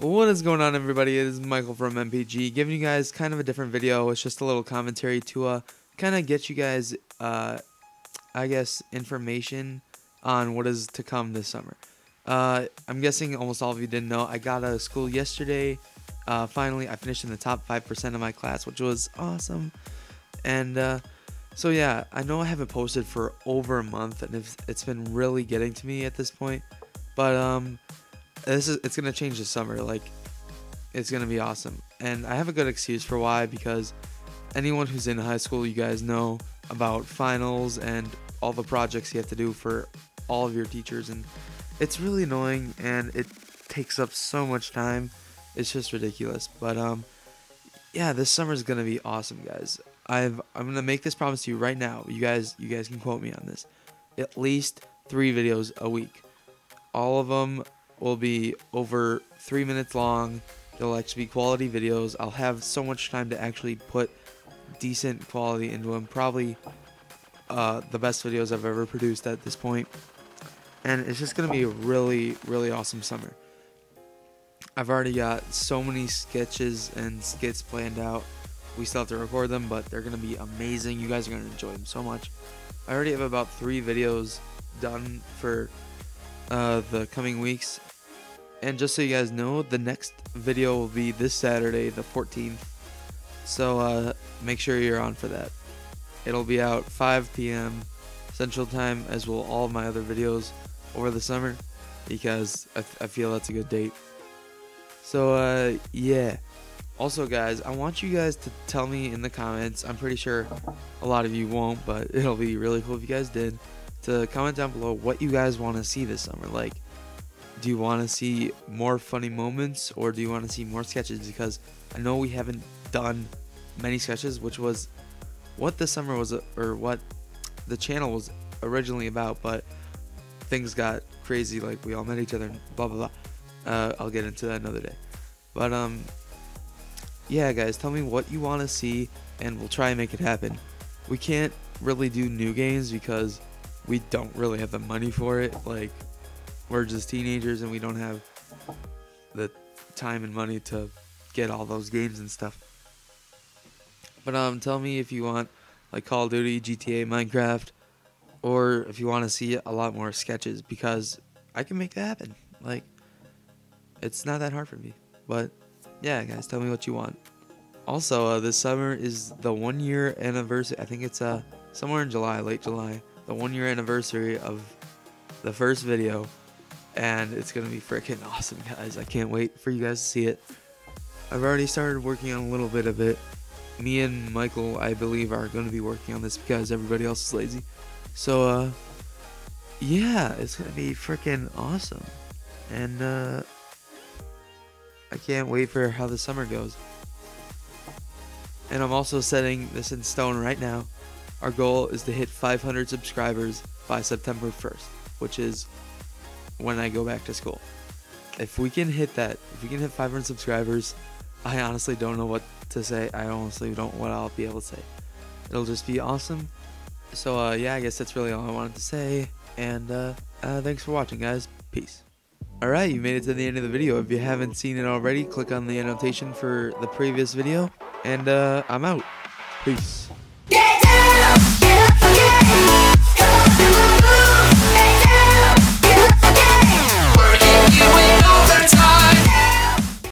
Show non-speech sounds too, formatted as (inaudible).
What is going on everybody? It is Michael from MPG giving you guys kind of a different video. It's just a little commentary to uh kind of get you guys uh I guess information on what is to come this summer. Uh I'm guessing almost all of you didn't know I got out of school yesterday. Uh finally I finished in the top 5% of my class, which was awesome. And uh so yeah, I know I haven't posted for over a month and it's, it's been really getting to me at this point. But um this is it's gonna change this summer. Like, it's gonna be awesome, and I have a good excuse for why because anyone who's in high school, you guys know about finals and all the projects you have to do for all of your teachers, and it's really annoying and it takes up so much time. It's just ridiculous. But um, yeah, this summer is gonna be awesome, guys. I've I'm gonna make this promise to you right now. You guys you guys can quote me on this. At least three videos a week. All of them will be over three minutes long. They'll actually be quality videos. I'll have so much time to actually put decent quality into them. Probably uh, the best videos I've ever produced at this point. And it's just going to be a really, really awesome summer. I've already got so many sketches and skits planned out. We still have to record them, but they're going to be amazing. You guys are going to enjoy them so much. I already have about three videos done for uh, the coming weeks and just so you guys know, the next video will be this Saturday, the 14th. So uh, make sure you're on for that. It'll be out 5 p.m. Central Time, as will all my other videos over the summer, because I, I feel that's a good date. So uh, yeah. Also, guys, I want you guys to tell me in the comments. I'm pretty sure a lot of you won't, but (laughs) it'll be really cool if you guys did. To comment down below what you guys want to see this summer. Like, do you want to see more funny moments or do you want to see more sketches? Because I know we haven't done many sketches, which was what the summer was or what the channel was originally about, but things got crazy. Like we all met each other, and blah blah blah. Uh, I'll get into that another day. But um, yeah, guys, tell me what you want to see, and we'll try and make it happen. We can't really do new games because we don't really have the money for it. Like we're just teenagers and we don't have the time and money to get all those games and stuff. But um, tell me if you want like Call of Duty, GTA, Minecraft, or if you want to see a lot more sketches because I can make that happen. Like, it's not that hard for me. But yeah, guys, tell me what you want. Also, uh, this summer is the one year anniversary. I think it's uh somewhere in July, late July, the one year anniversary of the first video and it's gonna be freaking awesome, guys. I can't wait for you guys to see it. I've already started working on a little bit of it. Me and Michael, I believe, are gonna be working on this because everybody else is lazy. So, uh, yeah, it's gonna be freaking awesome, and uh, I can't wait for how the summer goes. And I'm also setting this in stone right now. Our goal is to hit 500 subscribers by September 1st, which is when I go back to school. If we can hit that, if we can hit 500 subscribers, I honestly don't know what to say. I honestly don't what I'll be able to say. It'll just be awesome. So uh, yeah, I guess that's really all I wanted to say. And uh, uh, thanks for watching, guys. Peace. Alright, you made it to the end of the video. If you haven't seen it already, click on the annotation for the previous video. And uh, I'm out. Peace.